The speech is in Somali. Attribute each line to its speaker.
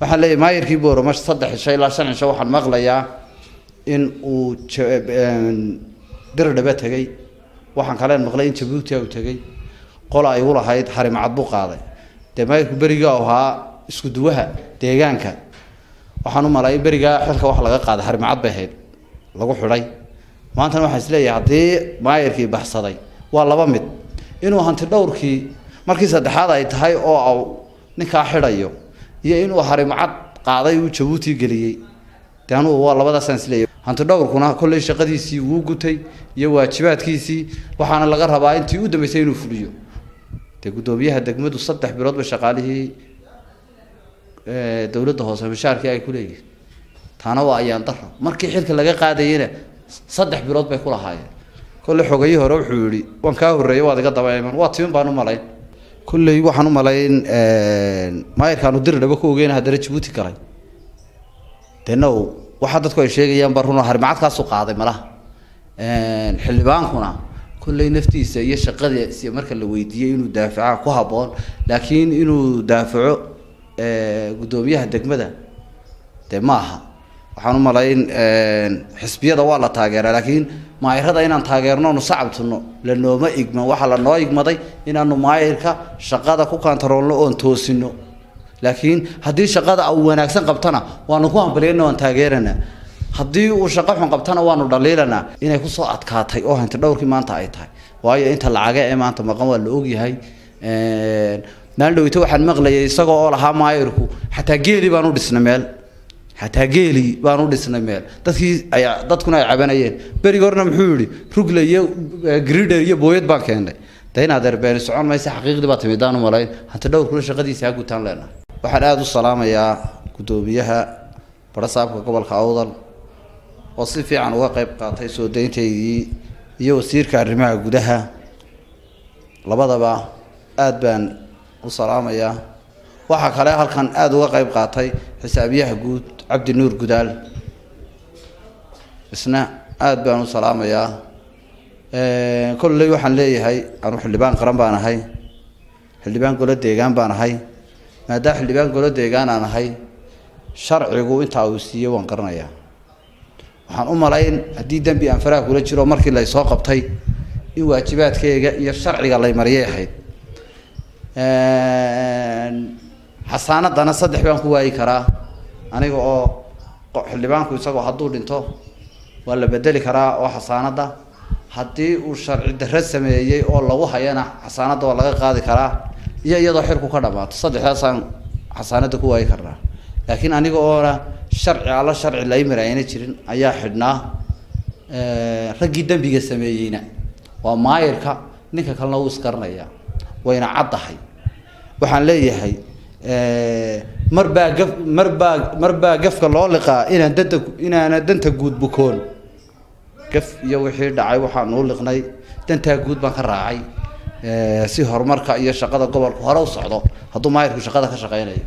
Speaker 1: waxaan leeyahay maayirkii boorama saddex cisho ilaa shan cisho waxaan maqlayaa in uu dirdhabe tegey waxaan kaleen maqlay in jabuuti uu tegey qola ay u lahayd harimacad buu qaaday. Dee maayirku beriga ahaa isku deegaanka. Waxaan u malay in berigaa xilka wax laga qaaday harimacad bay ahayd lagu xidhay. Maantana waxaan is leeyahay haddii maayirkii baxsaday waa laba mid. Inuu hanti dhowrkii markii saddexaad ay tahay oo ninkaa xidhayo iyo inuu harimacad qaaday uu jabuuti geliyey. De waa labadaasaan is leeyahay hanti dhowrkuna kolley shaqadiisii wuu gutay iyo waajibaadkiisii waxaana laga rabaa intii u dambeysay inuu fuliyo. Dee guddoomiyaha degmadu saddex bilood ba shaqaalihii dowladda hoose mashaarkii ay ku leeyihiin taana waa ayaan daro markii xilka laga qaadayena saddex bilood bay ku lahaayeen. Kolley xogayii hore wuxuu yihi waan kaa horreeyay waad iga daba iman waa timin baan u malayn kolley waxaan u malayn maayirkaanu diridhaba ku ogeyn haddana jabuuti galay de no waxaa dadku ay sheegayaan ba runo harimacadkaasu qaaday malaha xildhibaankuna kolley naftiisa iyo shaqadiisa marka la weydiiyey inuu daafaca ku habboon laakiin inuu daafaco guddoomiyaha degmada dee ma waxaan u malayn xisbiyada waa la taageeraa laakiin maayirada inaan taageerno sacabtuno lanooma igman. Waxaa lanoo igmaday inaanu maayirka shaqada ku kantaroolno oon toosino laakiin haddii shaqada uu wanaagsan qabtana waanu ku hambaliyana waan taageeranaa haddii uu shaqo xun qabtana waanu dhaliilanaa inay ku soo adkaatay oo hanti dhowrkii maanta ay tahay. Waayo inta lacaga ee maanta maqan waa la ogyahay maalin waxaan maqlayay isagoo oo lahaa maayirku xataa geeli baan u dhisnay meel xataa geeli baan u dhisnay meel. Dadkii ay dadkuna ay cabanayeen. Berigi horena muxuu yihi rugle iyo grider iyo booyad baan keennay de inaad erbeeni socon maysa xaqiiqdii baa timidaan u malayn. Hanti dhowrkuna shaqadiisa ha gutaan leenahay waxaan aada u salaamayaa guddoomiyaha barasaabka gobolka awdal oo si fiican uga qayb qaatay soo dayntaydii iyo wasiirka arrimaha gudaha. Labadaba aada baan u salaamayaa. Waxaa kale halkan aada uga qayb qaatay xisaabiyaha guud cabdi nuur gudaal. Isna aada baan u salaamayaa. Kolley waxaan leeyahay anu xildhibaan qaran baan ahay. Xildhibaan golo deegaan baan ahay. Maadaama xildhibaan golo deegaan aan ahay sharcigu intaa uu siiyey waan garanayaa waxaan u malayn haddii dembi aan faraha kula jiro markii laysoo qabtay in waajibaadkeyga iyo sharciga lay mariyay ahayd. Xasaanadana saddex baan ku waayi karaa aniga oo xildhibaanku isagoo hadduu dhinto waa la bedeli karaa oo xasaanadda. Haddii uu sharci darro sameeyey oo lagu hayana xasaanadda waa laga qaadi karaa iyo iyadoo xilku ka dhamaato. Saddexdaasaan xasaanadda ku waayi karnaa. Laakiin aniga oona sharci alla sharci lai mari ayna jirin ayaa xidhnaa raggii dembiga sameeyeyna. Waa maayirka ninka kalena wuu isgaranaya wayna caddahay. Waxaan leeyahay marbaa gaf marbaa marbaa gafka loo liqaa inaan danta inaana danta guud bukoon. Gaf iyo wixii dhacay waxaan uu liqnay dantaa guud baan ka raacay. Si horumarka iyo shaqada gobolku hore u socdo hadduu maayirku shaqada ka shaqeynayo